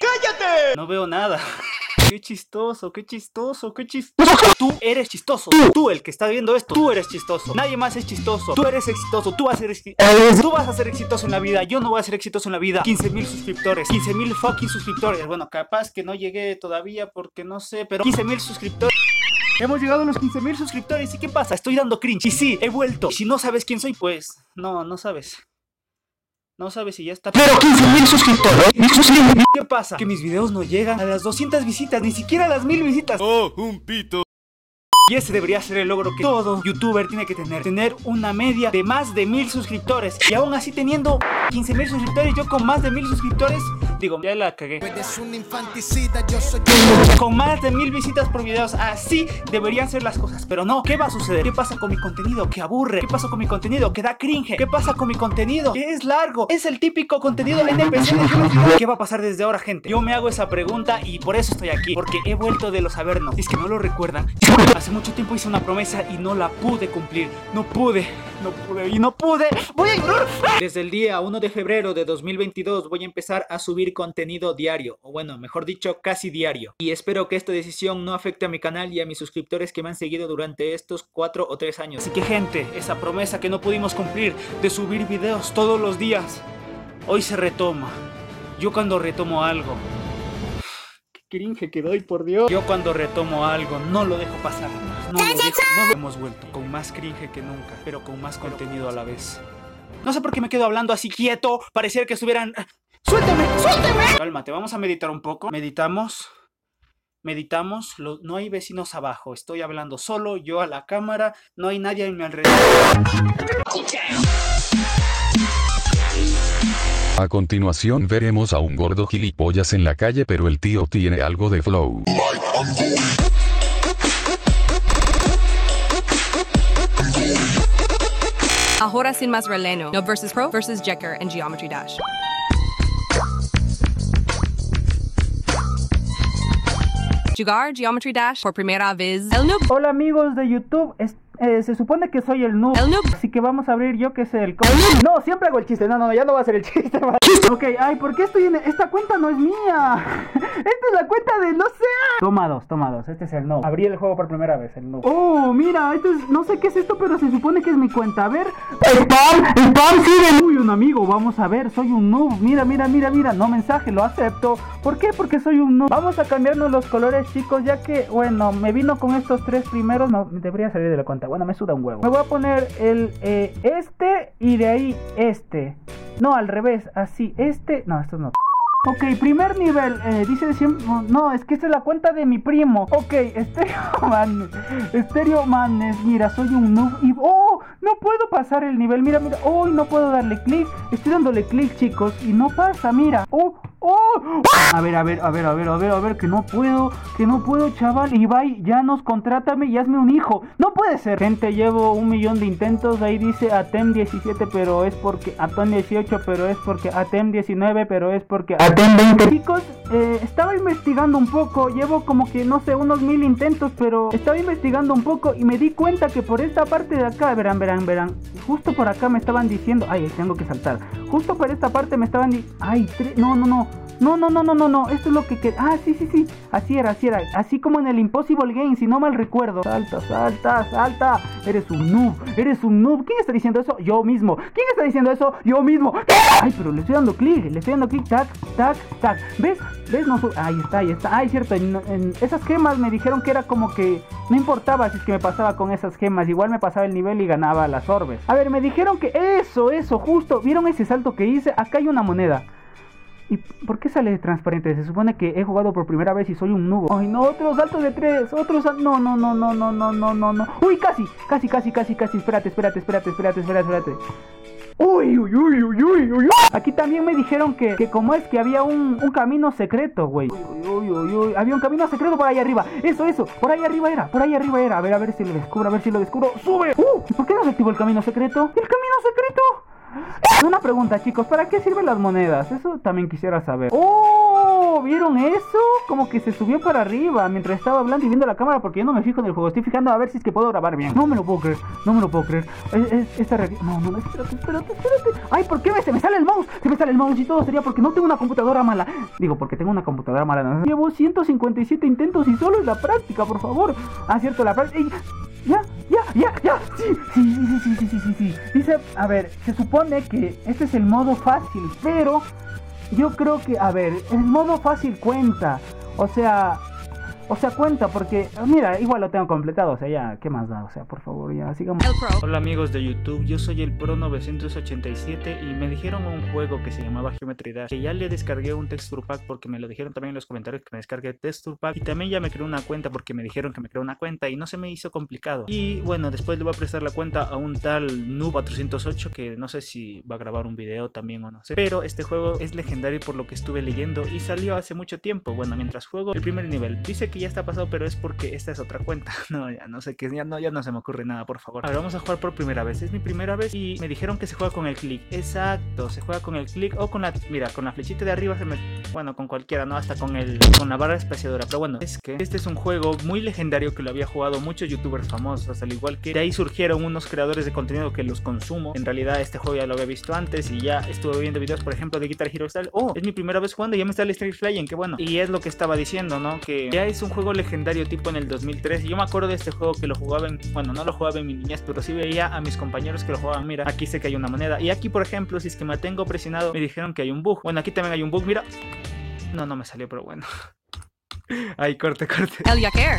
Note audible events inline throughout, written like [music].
¡Cállate! No veo nada. [laughs] Qué chistoso, qué chistoso, qué chistoso. Tú eres chistoso. Tú, tú, el que está viendo esto, tú eres chistoso. Nadie más es chistoso. Tú eres exitoso. Tú vas a ser exitoso. Tú vas a ser exitoso en la vida. Yo no voy a ser exitoso en la vida. 15 mil suscriptores. 15 mil fucking suscriptores. Bueno, capaz que no llegué todavía porque no sé, pero 15 mil suscriptores. Hemos llegado a los 15.000 suscriptores. ¿Y qué pasa? Estoy dando cringe. Y sí, he vuelto. Y si no sabes quién soy, pues no, no sabes. No sabes si ya está. Pero 15.000 suscriptores. ¿Qué pasa? Que mis videos no llegan a las 200 visitas, ni siquiera a las 1000 visitas. Oh, un pito. Y ese debería ser el logro que todo youtuber tiene que tener. Tener una media de más de mil suscriptores. Y aún así teniendo 15 mil suscriptores, yo con más de mil suscriptores, digo, ya la cagué. Con más de mil visitas por videos, así deberían ser las cosas. Pero no, ¿qué va a suceder? ¿Qué pasa con mi contenido? Que aburre. ¿Qué pasa con mi contenido? Que da cringe. ¿Qué pasa con mi contenido? Que es largo. Es el típico contenido NPC de ¿Qué va a pasar desde ahora, gente? Yo me hago esa pregunta y por eso estoy aquí. Porque he vuelto de los avernos. Y es que no lo recuerdan. Hace mucho tiempo hice una promesa y no la pude cumplir. No pude, no pude y no pude. Voy a llorar. Desde el día 1 de febrero de 2022 voy a empezar a subir contenido diario. O bueno, mejor dicho, casi diario. Y espero que esta decisión no afecte a mi canal y a mis suscriptores que me han seguido durante estos 4 o 3 años. Así que gente, esa promesa que no pudimos cumplir de subir videos todos los días, hoy se retoma. Yo cuando retomo algo, cringe que doy, por Dios. Yo cuando retomo algo, no lo dejo pasar más. No lo dejo, no hemos vuelto. Con más cringe que nunca, pero con más contenido a la vez. No sé por qué me quedo hablando así quieto. Pareciera que estuvieran... ¡Suéltame! ¡Suéltame! Cálmate, vamos a meditar un poco. Meditamos. Meditamos. no hay vecinos abajo. Estoy hablando solo, yo a la cámara. No hay nadie en mi alrededor. A continuación veremos a un gordo gilipollas en la calle pero el tío tiene algo de flow. Ahora sin más releno. No versus Pro versus Jekker en Geometry Dash. Jugar Geometry Dash por primera vez. El noob. Hola amigos de YouTube. Eh, se supone que soy el noob. El noob. Así que vamos a abrir yo que sé el código. No, siempre hago el chiste. No, no, ya no va a ser el chiste. ok, ay, ¿por qué estoy en.? Esta cuenta no es mía. [laughs] Esta es la cuenta de no sé. Toma dos, toma dos. Este es el noob. Abrí el juego por primera vez, el noob. Oh, mira, esto es. No sé qué es esto, pero se supone que es mi cuenta. A ver. Spam, spam, sí, Uy, un amigo. Vamos a ver, soy un noob. Mira, mira, mira, mira. No mensaje, lo acepto. ¿Por qué? Porque soy un noob. Vamos a cambiarnos los colores, chicos, ya que, bueno, me vino con estos tres primeros. No, debería salir de la cuenta bueno, me suda un huevo. Me voy a poner el eh, este y de ahí este. No, al revés, así, este. No, esto no. Ok, primer nivel, eh, dice siempre, no, es que esta es la cuenta de mi primo. Ok, Estéreo [laughs] Manes, Estéreo Manes, mira, soy un noob y, oh, no puedo pasar el nivel, mira, mira, oh, no puedo darle clic, estoy dándole clic, chicos, y no pasa, mira, oh, ¡Oh! A ver, a ver, a ver, a ver, a ver, a ver, que no puedo, que no puedo, chaval. Ibai, ya nos contrátame y hazme un hijo. No puede ser. Gente, llevo un millón de intentos. Ahí dice ATEM 17, pero es porque ATEM 18, pero es porque ATEM 19, pero es porque ATEM 20. Chicos, eh, estaba investigando un poco. Llevo como que, no sé, unos mil intentos, pero estaba investigando un poco y me di cuenta que por esta parte de acá, verán, verán, verán. Justo por acá me estaban diciendo, ay, tengo que saltar. Justo por esta parte me estaban diciendo, ay, no, no, no. No, no, no, no, no, no. Esto es lo que... Ah, sí, sí, sí. Así era, así era. Así como en el Impossible Game, si no mal recuerdo. Salta, salta, salta. Eres un noob. Eres un noob. ¿Quién está diciendo eso? Yo mismo. ¿Quién está diciendo eso? Yo mismo. Ay, pero le estoy dando clic. Le estoy dando clic. Tac, tac, tac. ¿Ves? ¿Ves? No Ahí está, ahí está. Ay, cierto. En, esas gemas me dijeron que era como que... No importaba si es que me pasaba con esas gemas. Igual me pasaba el nivel y ganaba las orbes. A ver, me dijeron que eso, eso, justo. ¿Vieron ese salto que hice? Acá hay una moneda. ¿Y por qué sale transparente? Se supone que he jugado por primera vez y soy un nubo. Ay, no, otros saltos de tres, otros No, no, no, no, no, no, no, no, no. Uy, casi, casi, casi, casi, casi. Espérate, espérate, espérate, espérate, espérate, espérate. Uy, uy, uy, uy, uy, uy. Aquí también me dijeron que, que como es que había un, camino secreto, güey. Uy, uy, uy, Había un camino secreto por ahí arriba. Eso, eso. Por ahí arriba era. Por ahí arriba era. A ver, a ver si lo descubro. A ver si lo descubro. ¡Sube! Uh, ¿Por qué no se el camino secreto? ¿El camino secreto? Una pregunta, chicos, ¿para qué sirven las monedas? Eso también quisiera saber. ¡Oh! ¿vieron eso? Como que se subió para arriba mientras estaba hablando y viendo la cámara porque yo no me fijo en el juego. Estoy fijando a ver si es que puedo grabar bien. No me lo puedo creer, no me lo puedo creer. Es- es- esta No, no, espérate, espérate, espérate. Ay, ¿por qué me- se me sale el mouse? Se me sale el mouse y todo sería porque no tengo una computadora mala. Digo, porque tengo una computadora mala. Llevo 157 intentos y solo es la práctica, por favor. Ah, cierto, la práctica. Ya, ya, ya, ya. Sí, sí, sí, sí, sí, sí, sí, sí. Dice, a ver, se supone que este es el modo fácil, pero yo creo que, a ver, el modo fácil cuenta. O sea, o sea, cuenta porque, mira, igual lo tengo completado. O sea, ya, ¿qué más da? O sea, por favor, ya, sigamos. Hola amigos de YouTube, yo soy el Pro 987 y me dijeron un juego que se llamaba Geometry Dash que ya le descargué un texture pack porque me lo dijeron también en los comentarios que me descargué el texture pack y también ya me creé una cuenta porque me dijeron que me creé una cuenta y no se me hizo complicado y bueno después le voy a prestar la cuenta a un tal Nu408 que no sé si va a grabar un video también o no sé pero este juego es legendario por lo que estuve leyendo y salió hace mucho tiempo bueno mientras juego el primer nivel dice que ya está pasado pero es porque esta es otra cuenta. [laughs] No ya no sé que ya no ya no se me ocurre nada por favor. A ver vamos a jugar por primera vez. Es mi primera vez y me dijeron que se juega con el clic exacto se juega con el clic o con la mira con la flechita de arriba se me bueno con cualquiera no hasta con el con la barra espaciadora. Pero bueno es que este es un juego muy legendario que lo había jugado muchos youtubers famosos al igual que de ahí surgieron unos creadores de contenido que los consumo. En realidad este juego ya lo había visto antes y ya estuve viendo videos por ejemplo de Guitar Hero Style. Oh es mi primera vez jugando y ya me está el Street Flying qué bueno. Y es lo que estaba diciendo no que ya es un juego legendario tipo en el 2003 y yo me acuerdo de este juego que lo jugaba en bueno no lo jugaba en mi niñez pero sí veía a mis compañeros que lo jugaban mira aquí sé que hay una moneda y aquí por ejemplo si es que me tengo presionado me dijeron que hay un bug bueno aquí también hay un bug mira no no me salió pero bueno [laughs] Ay, corte, corte. El Yaquer.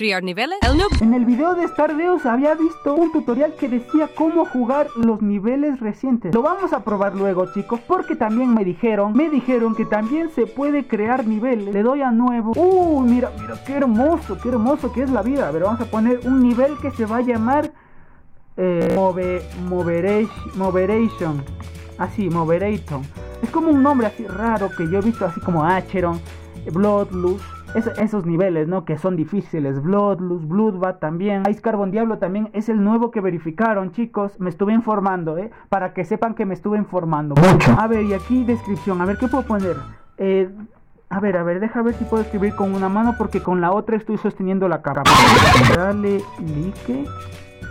Niveles. El noob. En el video de Stardeus había visto un tutorial que decía cómo jugar los niveles recientes. Lo vamos a probar luego, chicos, porque también me dijeron, me dijeron que también se puede crear niveles. Le doy a nuevo. Uy, mira, mira, qué hermoso, qué hermoso que es la vida. A ver, vamos a poner un nivel que se va a llamar eh, Move, Moveration, Moveration. Así, Moveraton. Es como un nombre así raro que yo he visto así como Acheron, Bloodlust. Es- esos niveles, ¿no? Que son difíciles. Bloodlust, Bloodbath también. Ice Carbon Diablo también es el nuevo que verificaron, chicos. Me estuve informando, ¿eh? Para que sepan que me estuve informando. Mucho. A ver, y aquí descripción. A ver, ¿qué puedo poner? Eh, a ver, a ver, deja ver si puedo escribir con una mano porque con la otra estoy sosteniendo la capa. Dale like.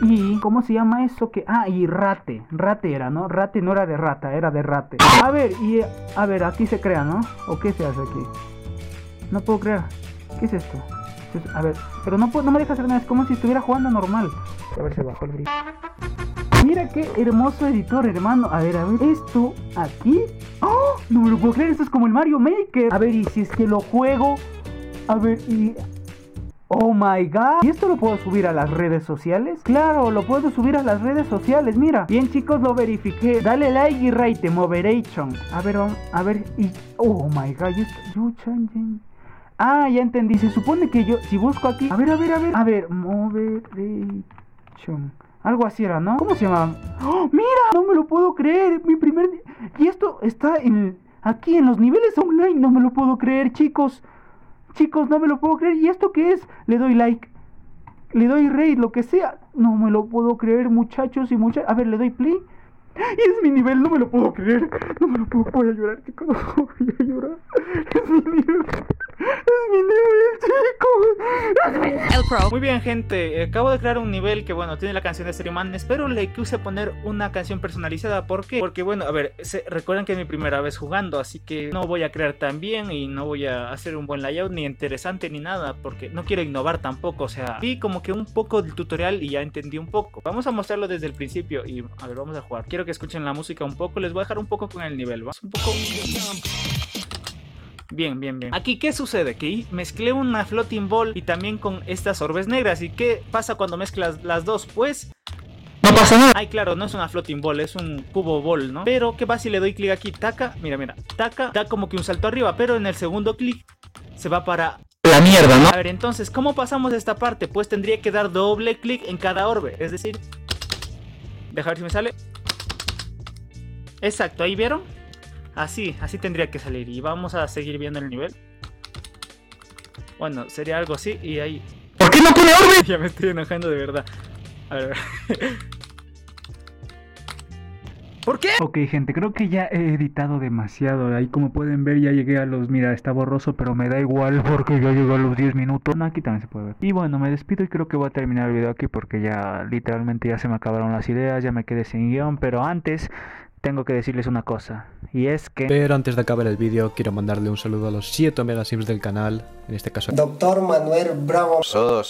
Y, ¿cómo se llama eso? Que, ah, y rate. Rate era, ¿no? Rate no era de rata, era de rate. A ver, y, a ver, aquí se crea, ¿no? ¿O qué se hace aquí? No puedo creer. ¿Qué es esto? Es- A ver, pero no, puedo, no me deja hacer nada. Es como si estuviera jugando normal. A ver, se bajó el brillo. Mira qué hermoso editor, hermano. A ver, a ver. Esto aquí. ¡Oh! No me lo puedo creer. Esto es como el Mario Maker. A ver, y si es que lo juego. A ver, y. Oh my god. ¿Y esto lo puedo subir a las redes sociales? Claro, lo puedo subir a las redes sociales. Mira. Bien, chicos, lo verifiqué. Dale like y rate. Moderation. A ver, vamos. A ver. Y. Oh my god. you changing. Ah, ya entendí. Se supone que yo, si busco aquí. A ver, a ver, a ver. A ver, Moderation. Algo así era, ¿no? ¿Cómo se llama? ¡Oh, mira! No me lo puedo creer. Mi primer. Y esto está en. Aquí en los niveles online. No me lo puedo creer, chicos. Chicos, no me lo puedo creer. ¿Y esto qué es? Le doy like. Le doy rate, lo que sea. No me lo puedo creer, muchachos y muchachas. A ver, le doy play. Y es mi nivel, no me lo puedo creer. No me lo puedo. Voy a llorar, chicos. [laughs] Voy a llorar. Es mi nivel. Es mi nivel, chicos. El Pro. Muy bien, gente. Acabo de crear un nivel que, bueno, tiene la canción de Seriman. Espero le quise poner una canción personalizada. ¿Por qué? Porque, bueno, a ver, se- recuerden que es mi primera vez jugando, así que no voy a crear tan bien y no voy a hacer un buen layout ni interesante ni nada, porque no quiero innovar tampoco. O sea, vi como que un poco del tutorial y ya entendí un poco. Vamos a mostrarlo desde el principio y, a ver, vamos a jugar. Quiero que escuchen la música un poco. Les voy a dejar un poco con el nivel. Vamos un poco. Bien, bien, bien. Aquí, ¿qué sucede? Que mezclé una floating ball y también con estas orbes negras. ¿Y qué pasa cuando mezclas las dos? Pues... No pasa nada. Ay, claro, no es una floating ball, es un cubo ball, ¿no? Pero, ¿qué pasa si le doy clic aquí? Taca, mira, mira, taca, da como que un salto arriba, pero en el segundo clic se va para... La mierda, ¿no? A ver, entonces, ¿cómo pasamos esta parte? Pues tendría que dar doble clic en cada orbe, es decir... Deja ver si me sale. Exacto, ¿ahí vieron? Así, así tendría que salir. Y vamos a seguir viendo el nivel. Bueno, sería algo así y ahí... ¿Por qué no pone orbe? [laughs] ya me estoy enojando de verdad. A ver. [laughs] ¿Por qué? Ok, gente, creo que ya he editado demasiado. Ahí, como pueden ver, ya llegué a los. Mira, está borroso, pero me da igual [laughs] porque ya llegó a los 10 minutos. No, aquí también se puede ver. Y bueno, me despido y creo que voy a terminar el video aquí porque ya literalmente ya se me acabaron las ideas, ya me quedé sin guion. Pero antes, tengo que decirles una cosa. Y es que. Pero antes de acabar el vídeo, quiero mandarle un saludo a los 7 Omega Sims del canal, en este caso Doctor Manuel Bravo. Todos.